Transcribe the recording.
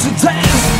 to dance.